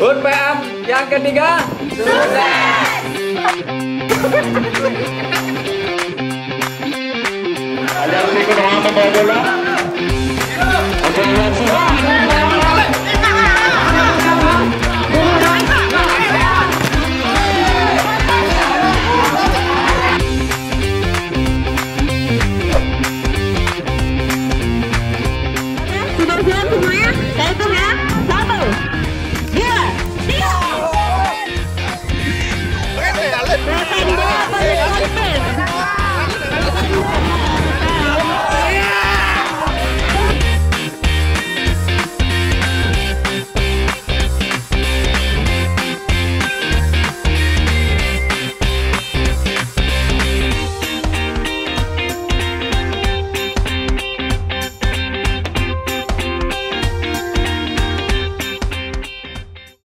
UNPM yang ketiga sukses. Ada Sudah-sudah semuanya? Grazie a tutti.